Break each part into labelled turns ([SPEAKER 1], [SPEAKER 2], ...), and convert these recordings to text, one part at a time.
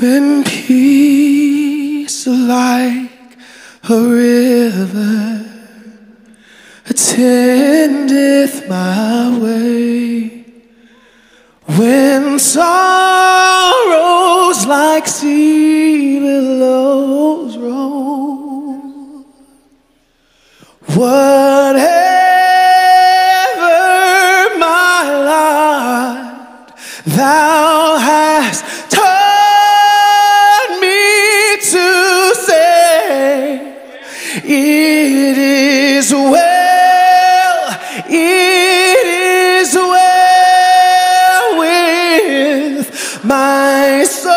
[SPEAKER 1] When peace like a river attendeth my way, when sorrows like sea billows roll, whatever my lot, thou hast it is well, it is well with my soul.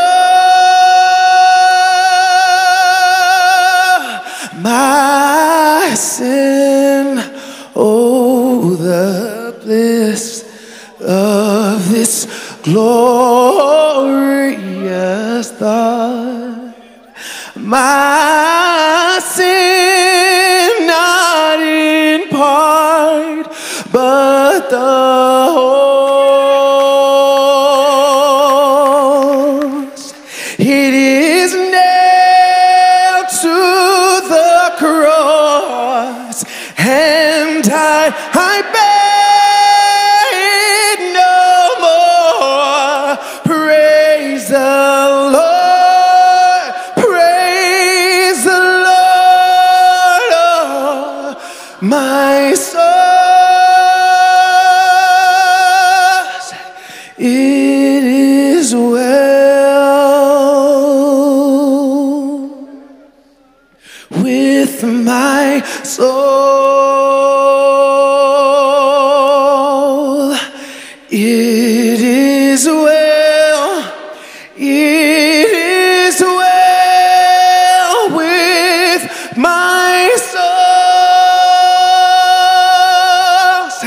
[SPEAKER 1] My sin, oh, the bliss of this glorious thought. My my soul. It is well with my soul. It is well.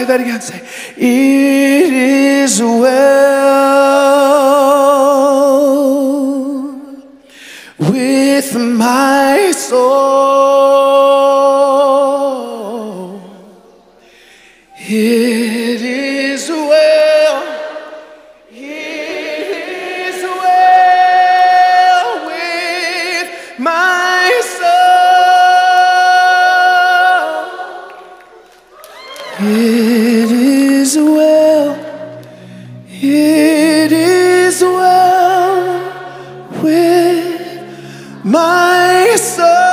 [SPEAKER 1] Say that again. Say, it is well with my soul. It It is well with my soul.